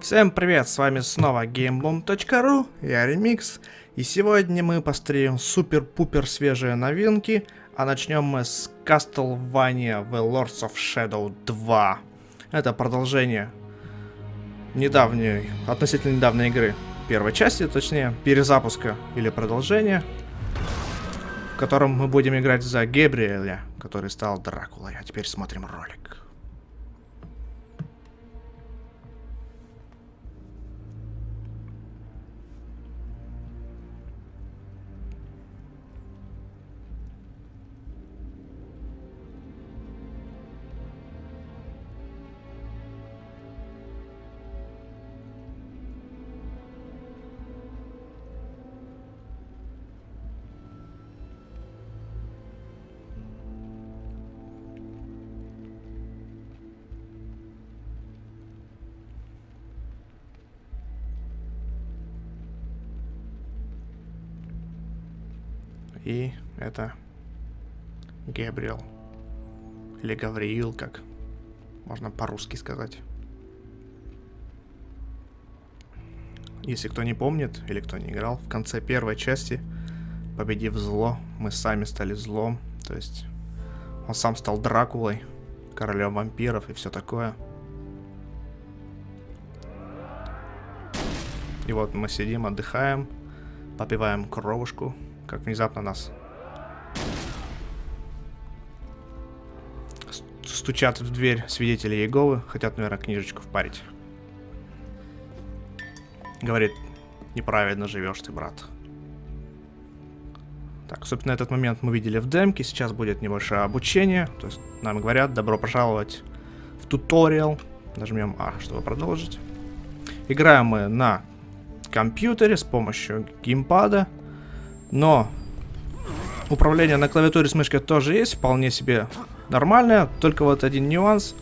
Всем привет, с вами снова GameBoom.ru, я Ремикс, и сегодня мы постреем супер-пупер свежие новинки, а начнем мы с Castlevania The Lords of Shadow 2. Это продолжение недавней, относительно недавней игры, первой части, точнее, перезапуска или продолжения, в котором мы будем играть за Гебриэля, который стал Дракулой, а теперь смотрим ролик. И это Габриэл. Или Гавриил, как можно по-русски сказать. Если кто не помнит, или кто не играл, в конце первой части, победив зло, мы сами стали злом. То есть он сам стал Дракулой, королем вампиров и все такое. И вот мы сидим, отдыхаем, попиваем кровушку, как внезапно нас стучат в дверь свидетели Иеговы, хотят, наверное, книжечку впарить. Говорит, неправильно живешь ты, брат. Так, собственно, этот момент мы видели в демке, сейчас будет небольшое обучение, то есть нам говорят, добро пожаловать в туториал. Нажмем А, чтобы продолжить. Играем мы на компьютере с помощью геймпада. Но управление на клавиатуре с мышкой тоже есть, вполне себе нормальное. Только вот один нюанс.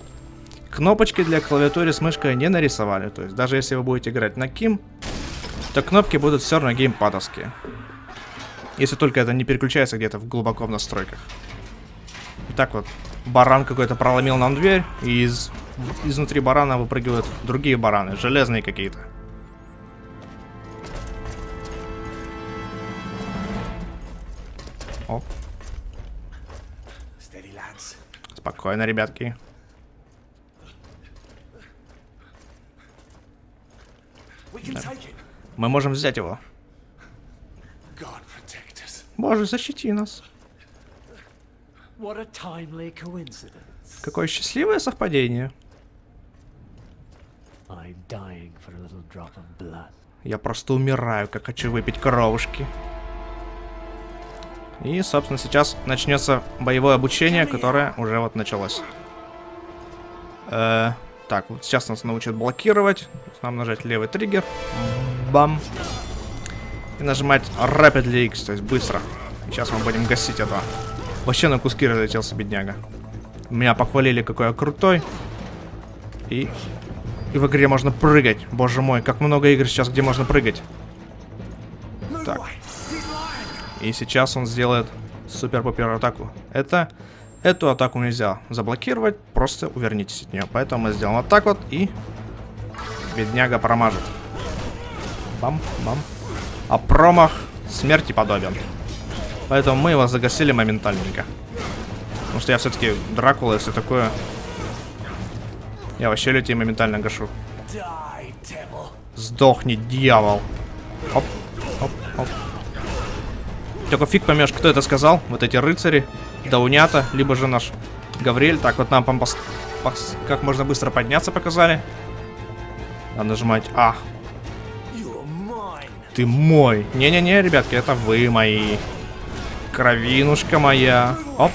Кнопочки для клавиатуры с мышкой не нарисовали. То есть даже если вы будете играть на Ким, то кнопки будут все равно геймпадовские. Если только это не переключается где-то глубоко в настройках. Так вот, баран какой-то проломил нам дверь, и из, изнутри барана выпрыгивают другие бараны, железные какие-то. Оп. Спокойно, ребятки. Да. Мы можем взять его. Боже, защити нас. Какое счастливое совпадение. Я просто умираю, как хочу выпить кровушки. И, собственно, сейчас начнется боевое обучение, которое уже вот началось. Э, так, вот сейчас нас научат блокировать. Нам нажать левый триггер. Бам. И нажимать Rapidly X, то есть быстро. Сейчас мы будем гасить этого. Вообще на куски разлетелся бедняга. Меня похвалили, какой я крутой. И... И в игре можно прыгать. Боже мой, как много игр сейчас, где можно прыгать. И сейчас он сделает супер-пупер атаку. Это... Эту атаку нельзя заблокировать, просто увернитесь от нее. Поэтому мы сделаем вот так вот и... Бедняга промажет. Бам-бам. А промах смерти подобен. Поэтому мы его загасили моментальненько. Потому что я все-таки Дракула и все такое. Я вообще людей моментально гашу. Сдохни, дьявол. Оп. Только фиг поймешь, кто это сказал. Вот эти рыцари, Даунята, либо же наш Гавриэль. Так, вот нам пос... Пос... как можно быстро подняться показали. Надо нажимать А. Ты мой. Не-не-не, ребятки, это вы мои. Кровинушка моя. Оп.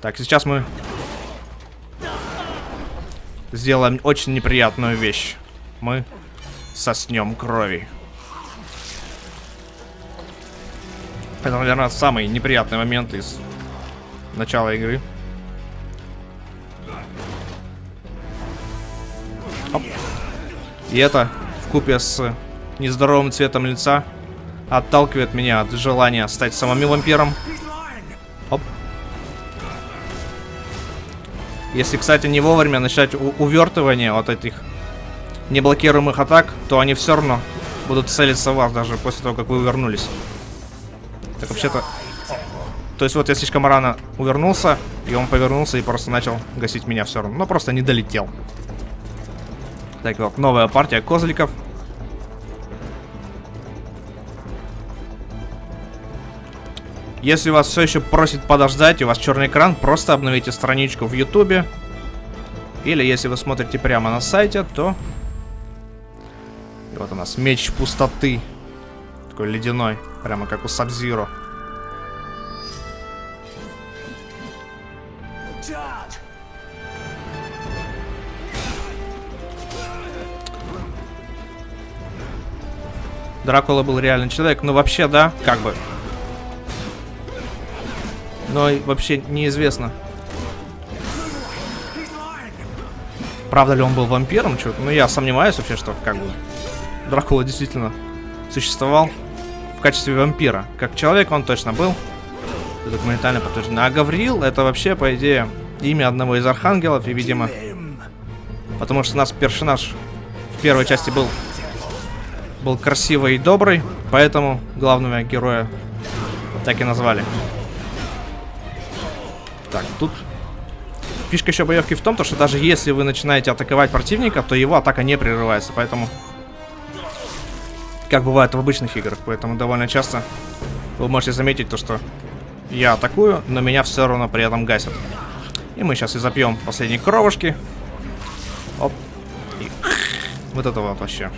Так, сейчас мы сделаем очень неприятную вещь. Мы соснем крови. Это, наверное, самый неприятный момент из начала игры. Оп. И это, в купе с нездоровым цветом лица, отталкивает меня от желания стать самым вампиром. Оп. Если, кстати, не вовремя начать увертывание от этих неблокируемых атак, то они все равно будут целиться в вас, даже после того, как вы вернулись. Так вообще-то... То есть вот я слишком рано увернулся, и он повернулся и просто начал гасить меня все равно. Но просто не долетел. Так вот, новая партия козликов. Если вас все еще просит подождать, у вас черный экран, просто обновите страничку в ютубе. Или если вы смотрите прямо на сайте, то... И вот у нас меч пустоты. Такой ледяной, прямо как у Сабзиро. Дракула был реальный человек. Ну, вообще, да, как бы. Но вообще неизвестно. Правда ли он был вампиром? Чё? Ну, я сомневаюсь вообще, что как бы Дракула действительно существовал в качестве вампира. Как человек он точно был. Документально подтверждено. А Гавриил это вообще, по идее, имя одного из архангелов. И, видимо, потому что у нас персонаж в первой части был был красивый и добрый, поэтому главного героя так и назвали. Так, тут фишка еще боевки в том, то, что даже если вы начинаете атаковать противника, то его атака не прерывается, поэтому... Как бывает в обычных играх, поэтому довольно часто вы можете заметить то, что я атакую, но меня все равно при этом гасят. И мы сейчас и запьем последние кровушки. Оп. И... Вот это вот вообще.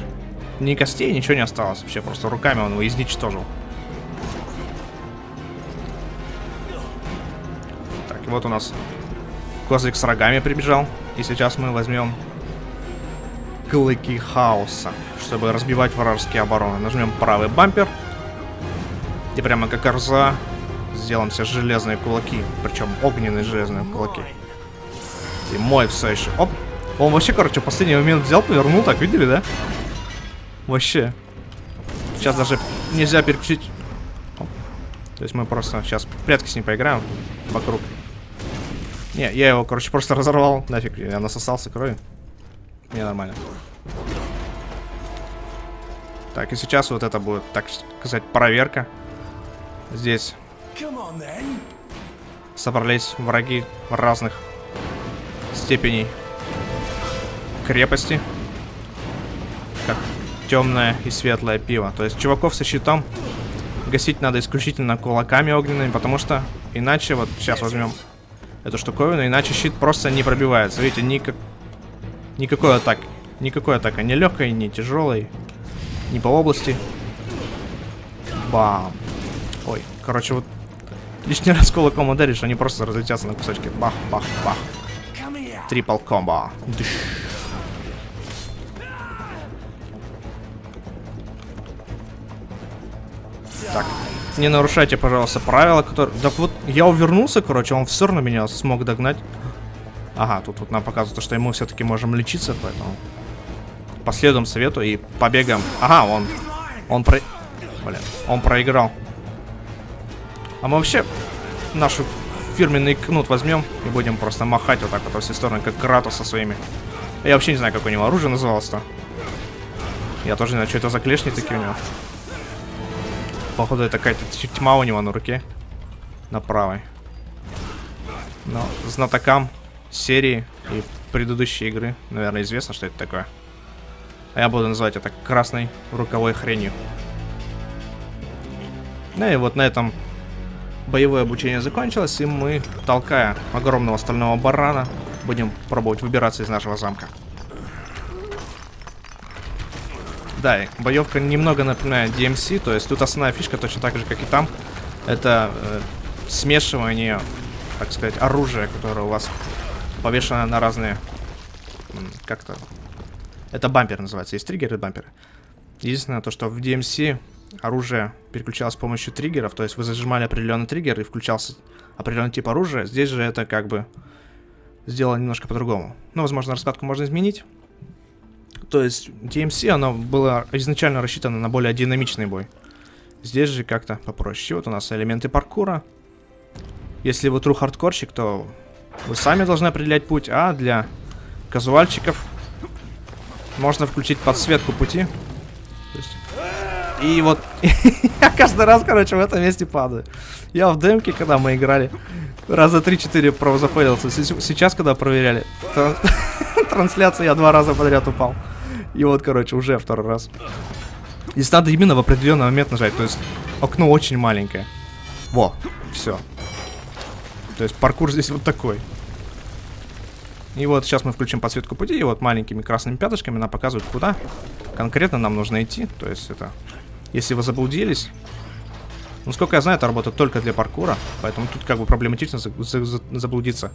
Ни костей, ничего не осталось вообще. Просто руками он его изничтожил. Так, вот у нас козлик с рогами прибежал. И сейчас мы возьмем клыки хаоса, чтобы разбивать вражеские обороны. Нажмем правый бампер. И прямо как арза сделаем себе железные кулаки. Причем огненные железные кулаки. И мой все еще. Оп. Он вообще, короче, последний момент взял, повернул, так, видели, да? Вообще. Сейчас даже нельзя переключить. То есть мы просто сейчас прятки с ним поиграем вокруг. Не, я его, короче, просто разорвал. Нафиг, я насосался крови. Мне нормально. Так, и сейчас вот это будет, так сказать, проверка. Здесь собрались враги разных степеней крепости. Как темное и светлое пиво. То есть чуваков со щитом гасить надо исключительно кулаками огненными, потому что иначе, вот сейчас возьмем эту штуковину, иначе щит просто не пробивается. Видите, никак... никакой атаки. Никакой атака. Не легкой, не тяжелой, не по области. Бам. Ой, короче, вот лишний раз кулаком ударишь, они просто разлетятся на кусочки. Бах, бах, бах. Трипл комбо. Дыш. Так, не нарушайте, пожалуйста, правила, которые... Да вот я увернулся, короче, он все равно меня смог догнать. Ага, тут вот нам показывают, что ему все-таки можем лечиться, поэтому... Последуем совету и побегаем. Ага, он... Он про... Блин, он проиграл. А мы вообще нашу фирменный кнут возьмем и будем просто махать вот так вот во все стороны, как Кратос со своими. Я вообще не знаю, как у него оружие называлось-то. Я тоже не знаю, что это за клешни такие у него. Походу это какая-то тьма у него на руке. На правой. Но знатокам серии и предыдущей игры, наверное, известно, что это такое. А я буду называть это красной рукавой хренью. Ну и вот на этом боевое обучение закончилось, и мы, толкая огромного стального барана, будем пробовать выбираться из нашего замка. Да, боевка немного напоминает DMC, то есть тут основная фишка точно так же, как и там. Это э, смешивание, так сказать, оружия, которое у вас повешено на разные... Как-то... Это бампер называется, есть триггеры и бамперы. Единственное, то, что в DMC оружие переключалось с помощью триггеров, то есть вы зажимали определенный триггер и включался определенный тип оружия. Здесь же это как бы сделано немножко по-другому. Ну, возможно, раскладку можно изменить. То есть DMC, оно было изначально рассчитано на более динамичный бой. Здесь же как-то попроще. Вот у нас элементы паркура. Если вы true хардкорщик, то вы сами должны определять путь, а для казуальщиков можно включить подсветку пути. И вот я каждый раз, короче, в этом месте падаю. Я в демке, когда мы играли, раза 3-4 провозафейлился. Се- Сейчас, когда проверяли тран- трансляцию, я два раза подряд упал. И вот, короче, уже второй раз. Здесь надо именно в определенный момент нажать. То есть окно очень маленькое. Во, все. То есть паркур здесь вот такой. И вот сейчас мы включим подсветку пути, и вот маленькими красными пяточками она показывает, куда конкретно нам нужно идти. То есть это, если вы заблудились, ну, сколько я знаю, это работает только для паркура, поэтому тут как бы проблематично за- за- за- заблудиться.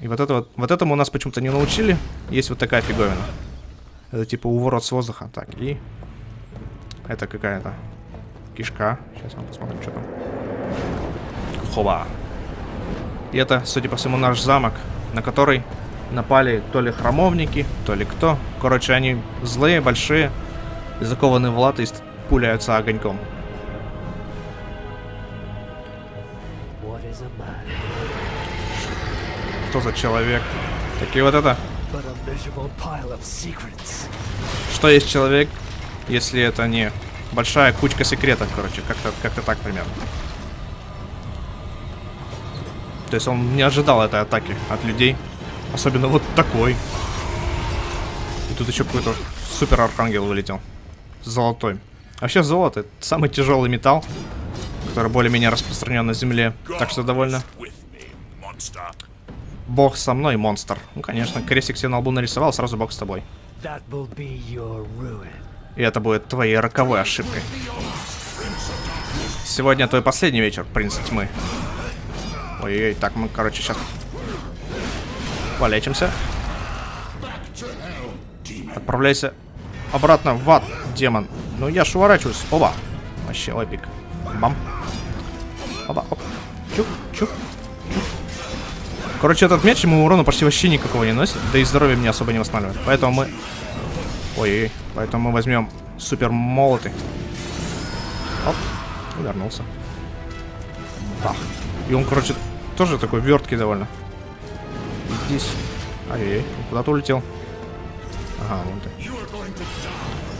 И вот это вот, вот этому нас почему-то не научили. Есть вот такая фиговина. Это типа уворот с воздуха. Так, и это какая-то кишка. Сейчас мы посмотрим, что там. Хоба. И это, судя по всему, наш замок, на который напали то ли храмовники, то ли кто. Короче, они злые, большие, закованы в латы и пуляются огоньком. Что за человек? Так и вот это. Что есть человек, если это не большая кучка секретов, короче, как-то как так примерно. То есть он не ожидал этой атаки от людей. Особенно вот такой. И тут еще какой-то супер архангел вылетел. Золотой. Вообще золото это самый тяжелый металл, который более-менее распространен на земле. Так что довольно. Бог со мной, монстр. Ну, конечно, крестик себе на лбу нарисовал, сразу бог с тобой. И это будет твоей роковой ошибкой. Сегодня твой последний вечер, принц тьмы. Ой-ой-ой, так мы, короче, сейчас полечимся. Отправляйся обратно в ад, демон. Ну, я ж уворачиваюсь. Оба. Вообще, опик. Бам. Оба, оп. Чук, чук. Короче, этот меч ему урона почти вообще никакого не носит. Да и здоровье мне особо не восстанавливает. Поэтому мы Ой-ой, поэтому мы возьмем супер молоты. Оп, вернулся. Так. И он, короче, тоже такой верткий довольно. Здесь. Ай-яй, куда ты улетел? Ага, вон ты.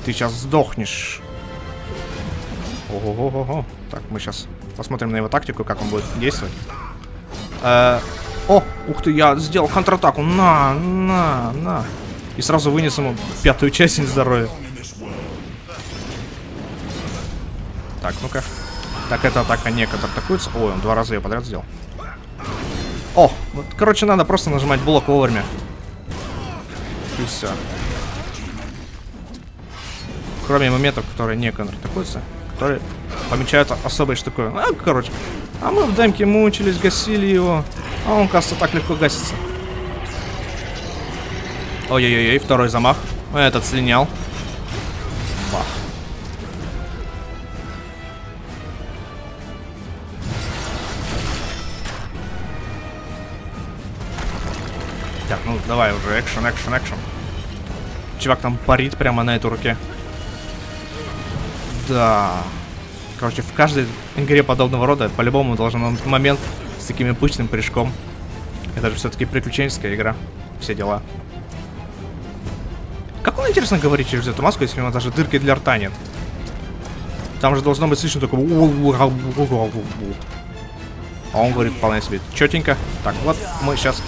Ты сейчас сдохнешь. Ого-го-го. Так, мы сейчас посмотрим на его тактику, как он будет действовать. Э, О, ух ты, я сделал контратаку. На, на, на. И сразу вынес ему пятую часть здоровья. Так, ну-ка. Так, эта атака не контратакуется. Ой, он два раза ее подряд сделал. О, вот, короче, надо просто нажимать блок вовремя. И все. Кроме моментов, которые не контратакуются, которые помечают особой штукой. А, короче. А мы в демке мучились, гасили его. А он, кажется, так легко гасится. Ой-ой-ой, второй замах. Этот слинял. Давай уже, экшен, экшен, экшен. Чувак там парит прямо на этой руке. Да. Короче, в каждой игре подобного рода по-любому должен быть момент с таким эпичным прыжком. Это же все-таки приключенческая игра. Все дела. Как он, интересно, говорит через эту маску, если у него даже дырки для рта нет? Там же должно быть слышно такое... А он говорит вполне себе четенько. Так, вот мы сейчас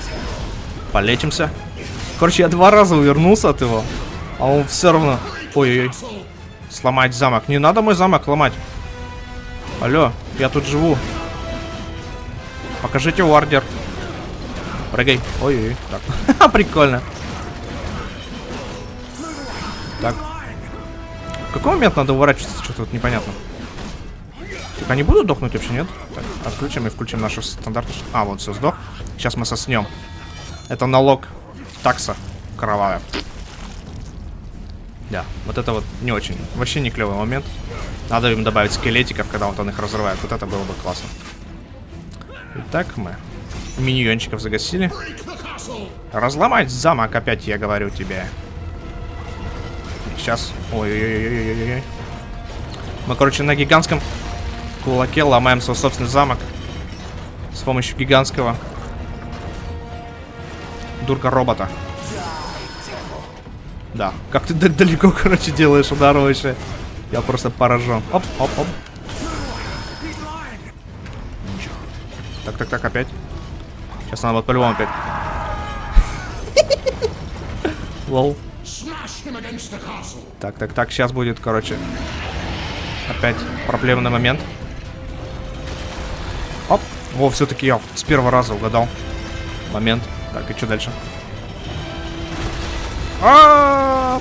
полечимся. Короче, я два раза увернулся от его, а он все равно... Ой-ой-ой. Сломать замок. Не надо мой замок ломать. Алло, я тут живу. Покажите ордер. Прыгай. Ой-ой-ой. Так. Прикольно. Так. В какой момент надо уворачиваться? Что-то вот непонятно. Так они будут дохнуть вообще, нет? Так, отключим и включим нашу стандартную... А, вот все, сдох. Сейчас мы соснем. Это налог. Такса. Кровавая. Да, вот это вот не очень. Вообще не клевый момент. Надо им добавить скелетиков, когда вот он их разрывает. Вот это было бы классно. Итак, мы миньончиков загасили. Разломать замок опять, я говорю тебе. Сейчас. Ой-ой-ой-ой-ой-ой. Мы, короче, на гигантском кулаке ломаем свой собственный замок. С помощью гигантского дурка робота. Да. Как ты далеко, короче, делаешь удар вообще. Я просто поражен. Оп, оп, оп. Так, так, так, опять. Сейчас надо вот по-любому опять. Лол. Так, так, так, сейчас будет, короче. Опять проблемный момент. Оп. Во, все-таки я с первого раза угадал. Момент. Так, и что дальше? А!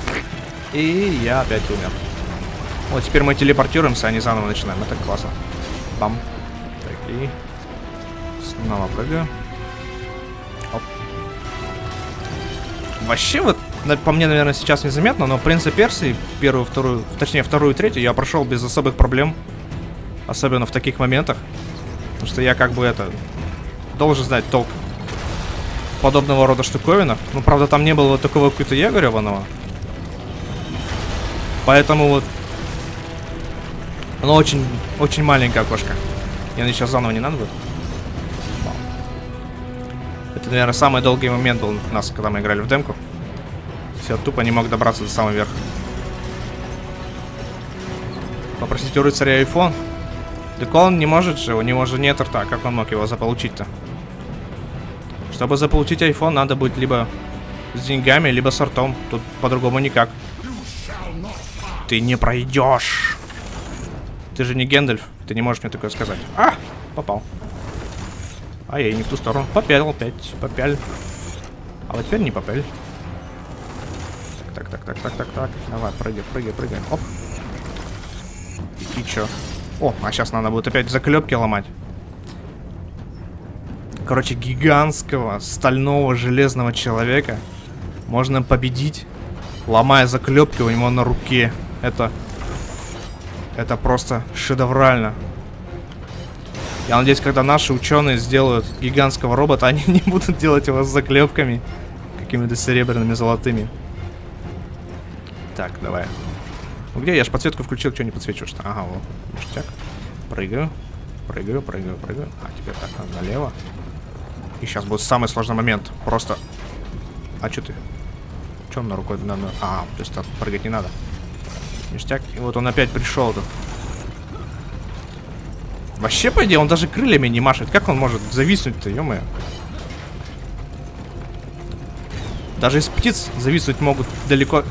И я опять умер. Вот теперь мы телепортируемся, а не заново начинаем. Это классно. Бам. Так, и... Снова прыгаю. Оп. Вообще вот, по мне, наверное, сейчас незаметно, но принца Персии, первую, вторую, точнее, вторую и третью я прошел без особых проблем. Особенно в таких моментах. Потому что я как бы это... Должен знать толк подобного рода штуковинах. Ну, правда, там не было вот такого какого-то ягореваного. Поэтому вот... Оно очень, очень маленькое окошко. И оно сейчас заново не надо будет. Это, наверное, самый долгий момент был у нас, когда мы играли в демку. Все, тупо не мог добраться до самого верха. Попросить у рыцаря айфон. Так он не может же, у него же нет рта. Как он мог его заполучить-то? Чтобы заполучить iPhone, надо быть либо с деньгами, либо с ртом. Тут по-другому никак. Ты не пройдешь. Ты же не Гендальф. Ты не можешь мне такое сказать. А! Попал. А я и не в ту сторону. Попялил опять. Попяль. А вот теперь не попяль. Так, так, так, так, так, так. Давай, прыгай, прыгай, прыгай. Оп. И чё? О, а сейчас надо будет опять заклепки ломать. Короче, гигантского стального железного человека можно победить, ломая заклепки у него на руке. Это... Это просто шедеврально. Я надеюсь, когда наши ученые сделают гигантского робота, они не будут делать его с заклепками. Какими-то серебряными, золотыми. Так, давай. Ну где? Я ж подсветку включил, что не подсвечиваешь? Ага, вот. Ништяк. Прыгаю. Прыгаю, прыгаю, прыгаю. А, теперь так, налево. И сейчас будет самый сложный момент. Просто... А что ты? Чем на рукой надо? А, то есть так прыгать не надо. Ништяк. И вот он опять пришел тут. Вообще, по идее, он даже крыльями не машет. Как он может зависнуть-то, ё Даже из птиц зависнуть могут далеко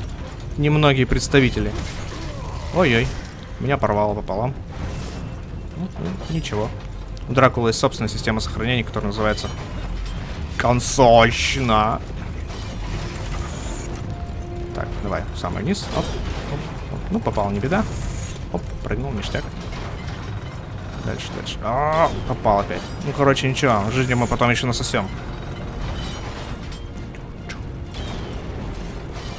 немногие представители. Ой-ой. Меня порвало пополам. Ну, ну, Ничего. У Дракулы есть собственная система сохранения, которая называется консольщина. Так, давай, самый низ. Оп, оп, оп. Ну, попал, не беда. Оп, прыгнул, ништяк. Дальше, дальше. А, попал опять. Ну, короче, ничего. Жизни мы потом еще насосем.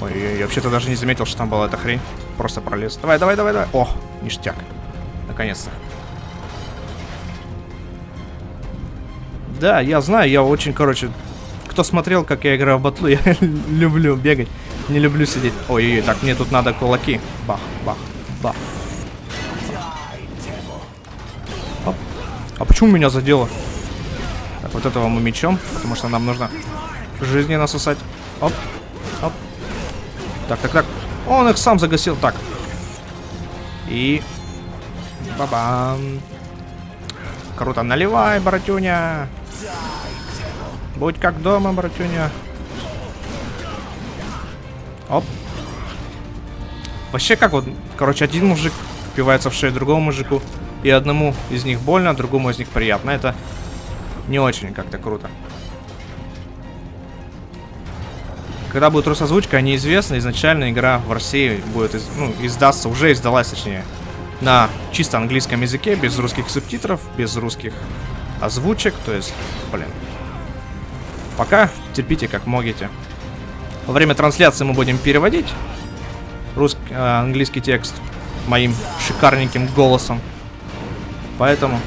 Ой, я вообще-то даже не заметил, что там была эта хрень. Просто пролез. Давай, давай, давай, давай. О, ништяк. Наконец-то. Да, я знаю, я очень, короче... Кто смотрел, как я играю в батлу, я люблю бегать. Не люблю сидеть. Ой-ой-ой, так мне тут надо кулаки. Бах, бах, бах. Оп. А почему меня задело? Так, вот этого мы мечом, потому что нам нужно жизни насосать. Оп, оп. Так, так, так. Он их сам загасил. Так. И... Бабам. Круто, наливай, братюня. Будь как дома, братюня. Оп. Вообще как вот, короче, один мужик впивается в шею другому мужику, и одному из них больно, а другому из них приятно. Это не очень как-то круто. Когда будет русозвучка, неизвестно. Изначально игра в России будет, из- ну, издастся, уже издалась, точнее, на чисто английском языке, без русских субтитров, без русских озвучек, то есть, блин. Пока терпите как можете. Во время трансляции мы будем переводить русский, э, английский текст моим шикарненьким голосом. Поэтому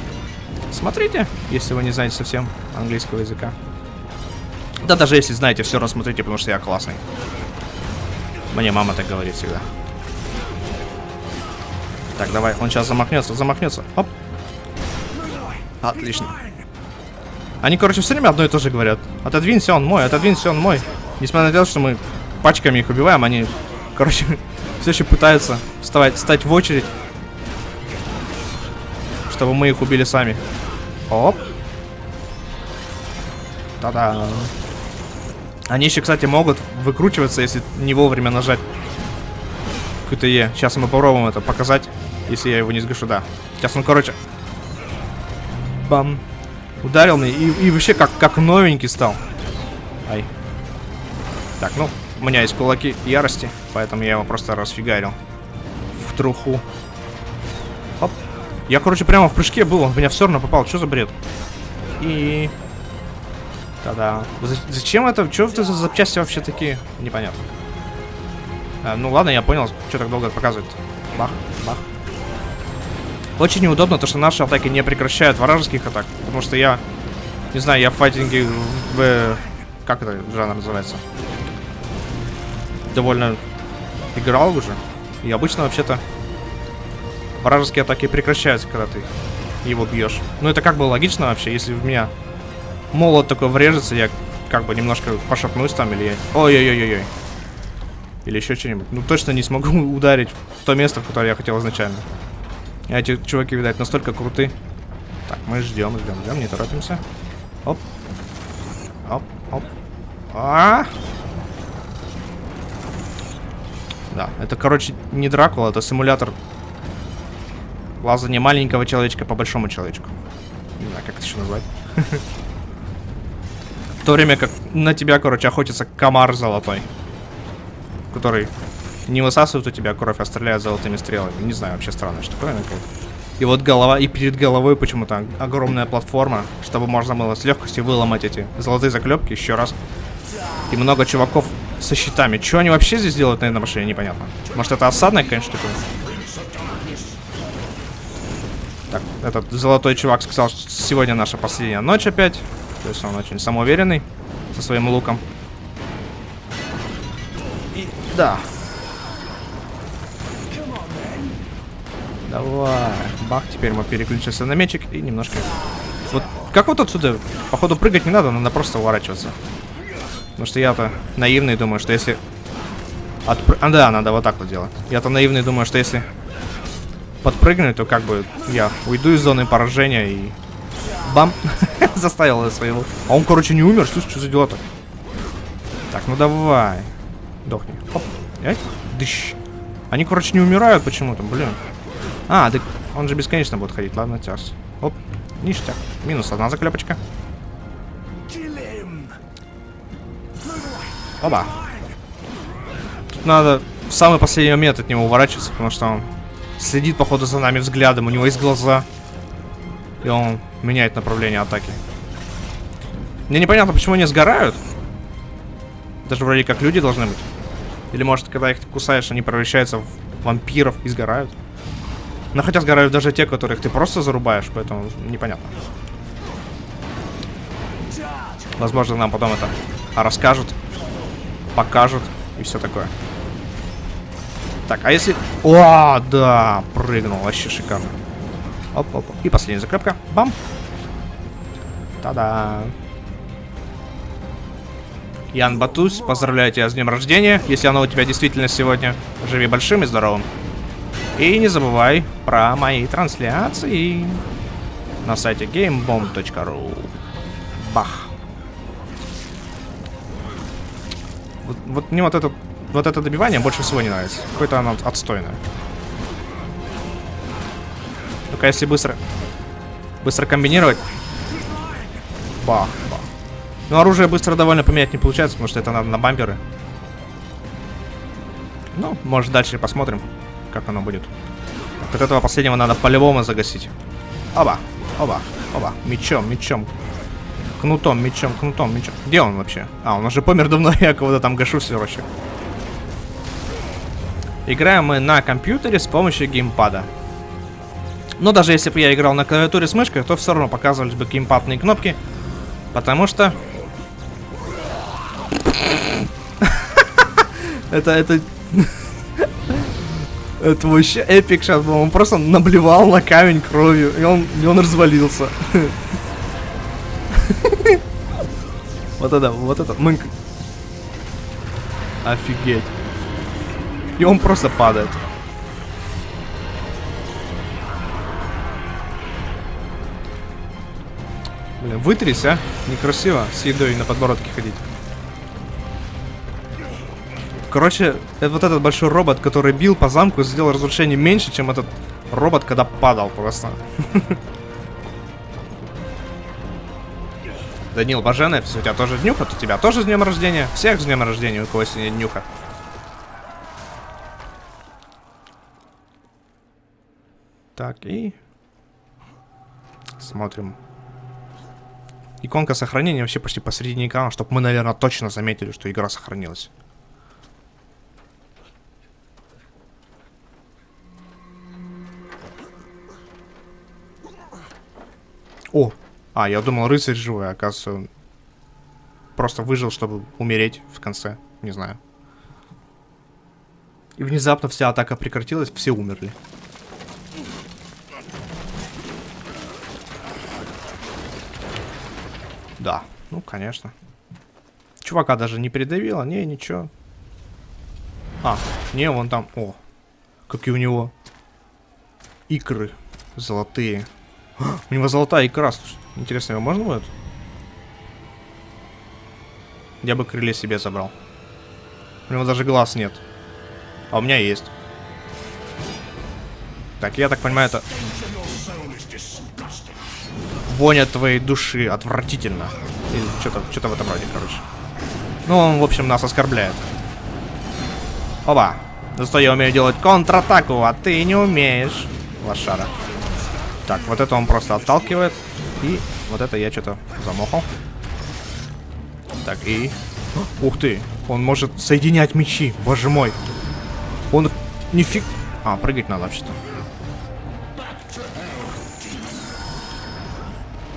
смотрите, если вы не знаете совсем английского языка. Да даже если знаете, все равно смотрите, потому что я классный. Мне мама так говорит всегда. Так, давай, он сейчас замахнется, замахнется. Оп. Отлично. Они, короче, все время одно и то же говорят. Отодвинься, он мой, отодвинься, он мой. Несмотря на то, что мы пачками их убиваем, они, короче, все еще пытаются вставать, встать в очередь, чтобы мы их убили сами. Оп. Та-да. Они еще, кстати, могут выкручиваться, если не вовремя нажать какую-то Е. Сейчас мы попробуем это показать, если я его не сгашу, да. Сейчас он, короче, бам, ударил мне и, и вообще как, как новенький стал. Ай. Так, ну, у меня есть кулаки ярости, поэтому я его просто расфигарил в труху. Оп. Я, короче, прямо в прыжке был, он меня все равно попал. Что за бред? И... Тогда. Зачем это? Что это за запчасти вообще такие? Непонятно. А, ну ладно, я понял, что так долго показывает. Бах, бах. Очень неудобно, то что наши атаки не прекращают вражеских атак. Потому что я, не знаю, я в файтинге в... Как это жанр называется? Довольно играл уже. И обычно вообще-то вражеские атаки прекращаются, когда ты его бьешь. Ну это как бы логично вообще, если в меня молот такой врежется, я как бы немножко пошатнусь там или... Ой-ой-ой-ой-ой. Или еще что-нибудь. Ну точно не смогу ударить в то место, в которое я хотел изначально. Эти чуваки, видать, настолько круты. Так, мы ждем, ждем, ждем, не торопимся. Оп. Оп, оп. А, -а, а Да, это, короче, не Дракула, это симулятор лазания маленького человечка по большому человечку. Не знаю, как это еще назвать. В то время как на тебя, короче, охотится комар золотой. Который не высасывает у тебя кровь, а стреляет золотыми стрелами. Не знаю, вообще странно, что такое. И вот голова, и перед головой почему-то огромная платформа, чтобы можно было с легкостью выломать эти золотые заклепки еще раз. И много чуваков со щитами. Что они вообще здесь делают на этой машине, непонятно. Может это осадная, конечно, штука? Так, этот золотой чувак сказал, что сегодня наша последняя ночь опять. То есть он очень самоуверенный со своим луком. И да, Давай. Бах, теперь мы переключимся на мечик и немножко... Вот как вот отсюда? Походу прыгать не надо, надо просто уворачиваться. Потому что я-то наивный думаю, что если... Отпр... А, да, надо вот так вот делать. Я-то наивный думаю, что если подпрыгнуть, то как бы я уйду из зоны поражения и... Бам! Заставил своего. А он, короче, не умер. Слушай, что за дела-то? Так, ну давай. Дохни. Оп. Дыщ. Они, короче, не умирают почему-то, блин. А, так он же бесконечно будет ходить. Ладно, тяс. Оп, ништяк. Минус одна заклепочка. Оба. Тут надо в самый последний момент от него уворачиваться, потому что он следит, походу, за нами взглядом. У него есть глаза. И он меняет направление атаки. Мне непонятно, почему они сгорают. Даже вроде как люди должны быть. Или может, когда их кусаешь, они превращаются в вампиров и сгорают. Но хотя сгорают даже те, которых ты просто зарубаешь, поэтому непонятно. Возможно, нам потом это расскажут, покажут и все такое. Так, а если... О, да, прыгнул, вообще шикарно. Оп, оп, оп. И последняя закрепка. Бам. Та-да. Ян Батус, поздравляю тебя с днем рождения. Если оно у тебя действительно сегодня, живи большим и здоровым. И не забывай про мои трансляции на сайте gamebomb.ru. Бах. Вот, вот мне вот это, вот это добивание больше всего не нравится. Какое-то оно отстойное. Только если быстро, быстро комбинировать. Бах, бах. Но оружие быстро довольно поменять не получается, потому что это надо на бамперы. Ну, может дальше посмотрим как оно будет. Вот этого последнего надо по-любому загасить. Оба, оба, оба. Мечом, мечом. Кнутом, мечом, кнутом, мечом. Где он вообще? А, он уже помер давно, я кого-то там гашу все короче. Играем мы на компьютере с помощью геймпада. Но даже если бы я играл на клавиатуре с мышкой, то все равно показывались бы геймпадные кнопки. Потому что... это, это... Это вообще эпик сейчас был. Он просто наблевал на камень кровью, и он, и он развалился. Вот это, вот это. Мы... Офигеть. И он просто падает. Блин, вытрись, а? Некрасиво с едой на подбородке ходить. Короче, вот этот большой робот, который бил по замку, сделал разрушение меньше, чем этот робот, когда падал просто. Данил Баженов, у тебя тоже днюха, у тебя тоже с днем рождения. Всех с днем рождения, у кого сегодня днюха. Так, и... Смотрим. Иконка сохранения вообще почти посередине экрана, чтобы мы, наверное, точно заметили, что игра сохранилась. О! А, я думал, рыцарь живой, а оказывается, он просто выжил, чтобы умереть в конце. Не знаю. И внезапно вся атака прекратилась, все умерли. Да, ну, конечно. Чувака даже не придавило, не, ничего. А, не, вон там, о, какие у него икры золотые. У него золотая икра, слушай. Интересно, его можно будет? Я бы крылья себе забрал. У него даже глаз нет. А у меня есть. Так, я так понимаю, это... Воня твоей души отвратительно. Или что-то что в этом роде, короче. Ну, он, в общем, нас оскорбляет. Оба. Зато я умею делать контратаку, а ты не умеешь. Лошара. Так, вот это он просто отталкивает. И вот это я что-то замохал. Так, и... Ух ты! Он может соединять мечи, боже мой. Он нифиг... А, прыгать надо вообще-то.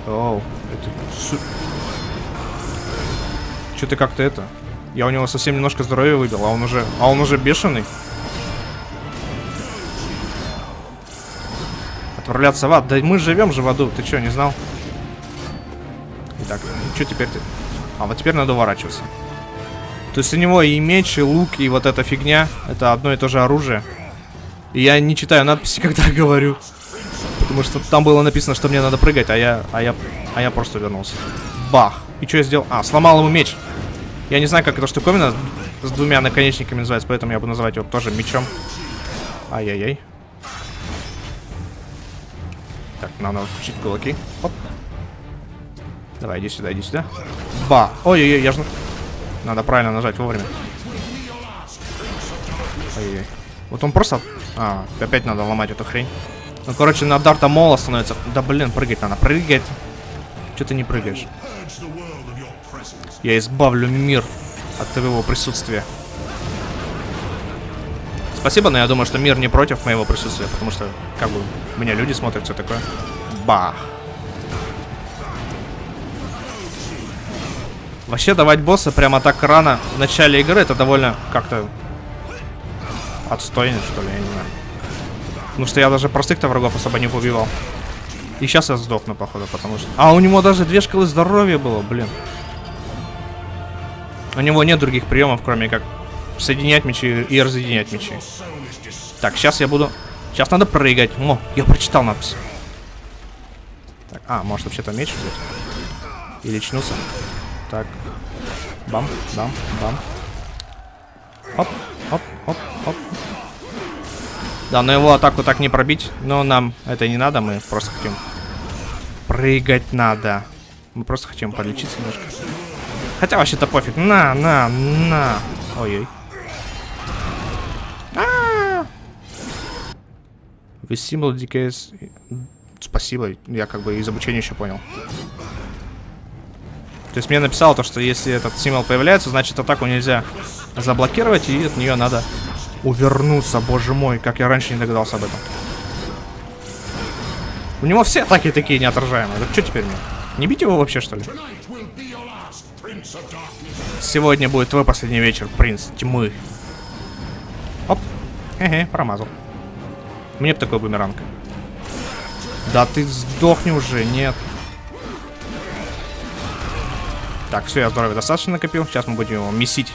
Оу, это... Что-то как-то это... Я у него совсем немножко здоровья выбил, а он уже... А он уже бешеный. Отправляться в ад. Да мы живем же в аду. Ты что, не знал? Итак, ну что теперь ты... А, вот теперь надо уворачиваться. То есть у него и меч, и лук, и вот эта фигня. Это одно и то же оружие. И я не читаю надписи, когда говорю. Потому что там было написано, что мне надо прыгать, а я, а я, а я просто вернулся. Бах. И что я сделал? А, сломал ему меч. Я не знаю, как эта штуковина с двумя наконечниками называется, поэтому я буду называть его тоже мечом. Ай-яй-яй. Так, надо включить кулаки. Оп. Давай, иди сюда, иди сюда. Ба! Ой-ой-ой, я же... Надо правильно нажать вовремя. Ой-ой. Вот он просто... А, опять надо ломать эту хрень. Ну, короче, на Дарта Мола становится... Да, блин, прыгать надо. Прыгать. Че ты не прыгаешь? Я избавлю мир от твоего присутствия. Спасибо, но я думаю, что мир не против моего присутствия, потому что, как бы, меня люди смотрят, все такое. Бах. Вообще давать босса прямо так рано в начале игры, это довольно как-то отстойно, что ли, я не знаю. Потому что я даже простых-то врагов особо не убивал. И сейчас я сдохну, походу, потому что... А, у него даже две шкалы здоровья было, блин. У него нет других приемов, кроме как соединять мечи и разъединять мечи. Так, сейчас я буду... Сейчас надо прыгать. О, я прочитал надпись. Так, а, может вообще-то меч будет? И личнулся. Так. Бам, бам, бам. Оп, оп, оп, оп. Да, но его атаку так не пробить. Но нам это не надо, мы просто хотим... Прыгать надо. Мы просто хотим полечиться немножко. Хотя вообще-то пофиг. На, на, на. Ой-ой. Вы символ DKS... Спасибо, я как бы из обучения еще понял. То есть мне написало то, что если этот символ появляется, значит атаку нельзя заблокировать, и от нее надо увернуться, боже мой, как я раньше не догадался об этом. У него все атаки такие неотражаемые. Так что теперь мне? Не бить его вообще, что ли? Сегодня будет твой последний вечер, принц тьмы. Оп. Хе-хе, промазал. Мне бы такой бумеранг. Да ты сдохни уже, нет. Так, все, я здоровье достаточно накопил. Сейчас мы будем его месить.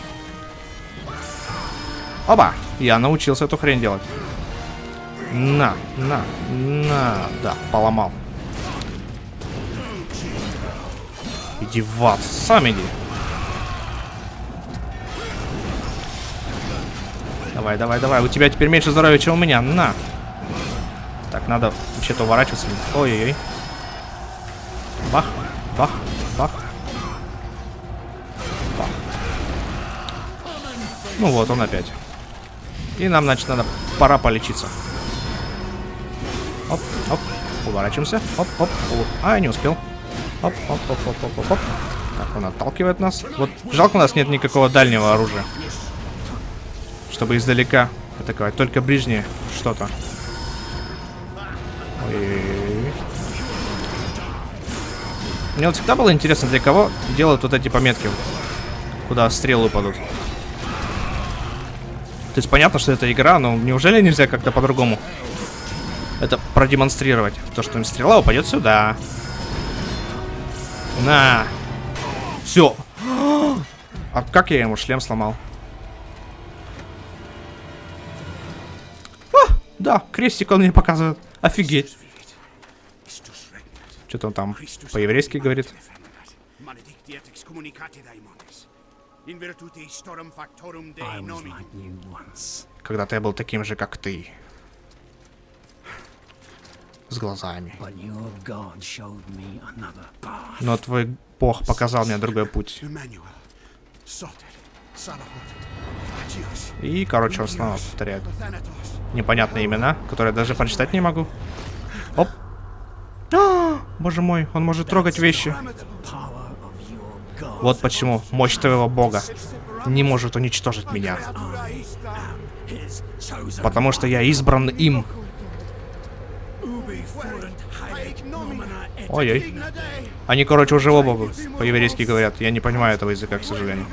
Оба! Я научился эту хрень делать. На, на, на. Да, поломал. Иди в ад. Сам иди. Давай, давай, давай. У тебя теперь меньше здоровья, чем у меня. На. Так, надо вообще-то уворачиваться. Ой-ой-ой. Бах, бах, бах. Бах. Ну вот, он опять. И нам, значит, надо... Пора полечиться. Оп, оп. Уворачиваемся. Оп, оп. А, не успел. Оп, оп, оп, оп, оп, оп, оп. Так, он отталкивает нас. Вот жалко, у нас нет никакого дальнего оружия. Чтобы издалека атаковать. Только ближнее что-то. Мне вот всегда было интересно, для кого делают вот эти пометки. Куда стрелы упадут. То есть понятно, что это игра, но неужели нельзя как-то по-другому это продемонстрировать? То, что стрела упадет сюда. На. Все. А как я ему шлем сломал? А, да, крестик он мне показывает. Офигеть. Что-то он там по-еврейски говорит. Когда-то я был таким же, как ты. С глазами. Но твой бог показал мне другой путь. И, короче, он снова повторяет непонятные имена, которые я даже прочитать не могу. Оп. А, боже мой, он может трогать вещи. Вот почему мощь твоего бога не может уничтожить меня. Потому что я избран им. Ой-ой. Они, короче, уже оба по-еврейски говорят. Я не понимаю этого языка, к сожалению.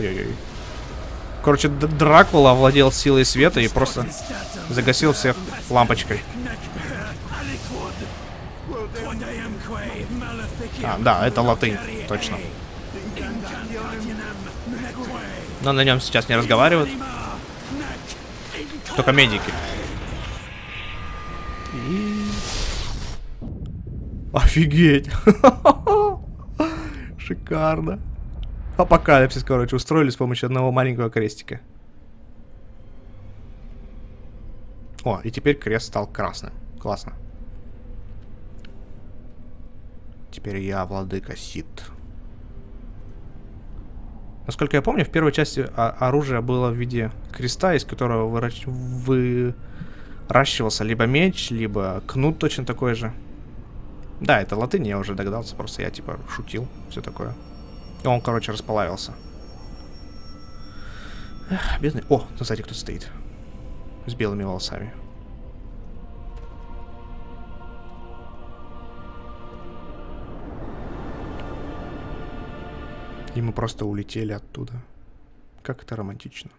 Ой-ой-ой. Короче, Дракула овладел силой света и просто загасил всех лампочкой. А, да, это латынь, точно. Но на нем сейчас не разговаривают. Только медики. И... Офигеть. Шикарно. Апокалипсис, короче, устроили с помощью одного маленького крестика. О, и теперь крест стал красным. Классно. Теперь я владыка Сид. Насколько я помню, в первой части оружие было в виде креста, из которого вырач... выращивался либо меч, либо кнут точно такой же. Да, это латынь, я уже догадался, просто я типа шутил, все такое. Он, короче, расплавился. Эх, бедный... О, на сзади кто стоит. С белыми волосами. И мы просто улетели оттуда. Как это романтично.